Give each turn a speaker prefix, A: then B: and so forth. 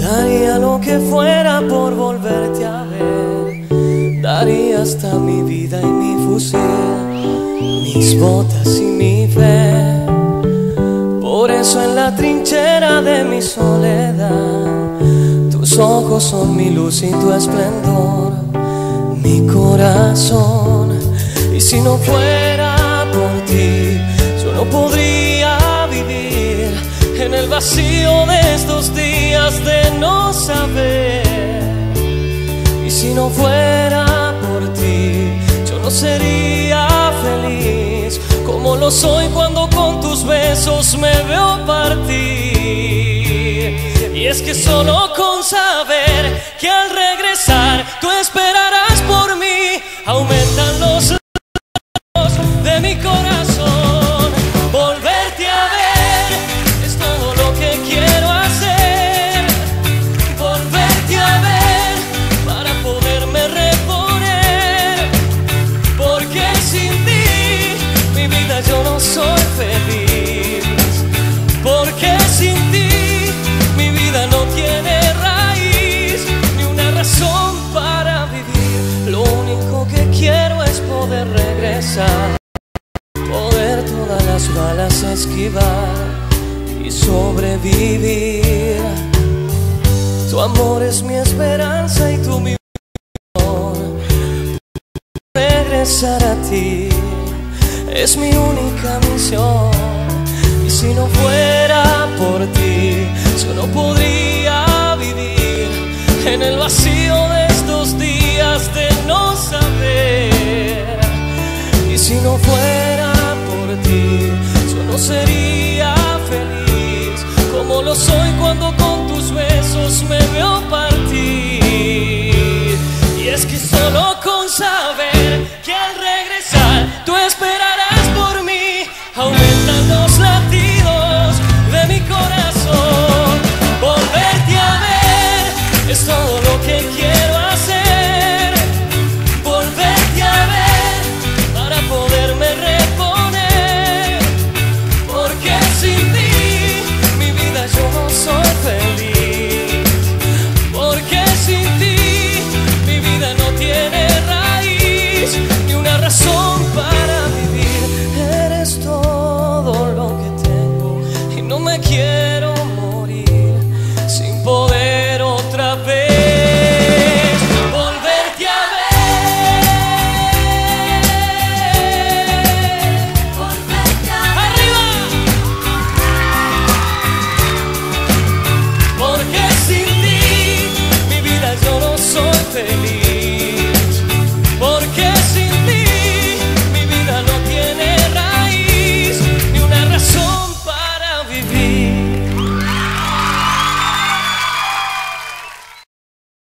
A: Daría lo que fuera por volverte a ver. Daría hasta mi vida y mi fusil, mis botas y mi fe. Por eso en la trinchera de mi soledad, tus ojos son mi luz y tu esplendor, mi corazón. Y si no fuera podría vivir en el vacío de estos días de no saber. Y si no fuera por ti, yo no sería feliz como lo soy cuando con tus besos me veo partir. Y es que solo con las balas esquivar y sobrevivir. Tu amor es mi esperanza y tú mi amor. Regresar a ti es mi única misión. Y si no fuera por ti, yo no podría vivir en el vacío de estos días de no saber. Y si no fuera sería feliz como lo soy cuando con tus besos me veo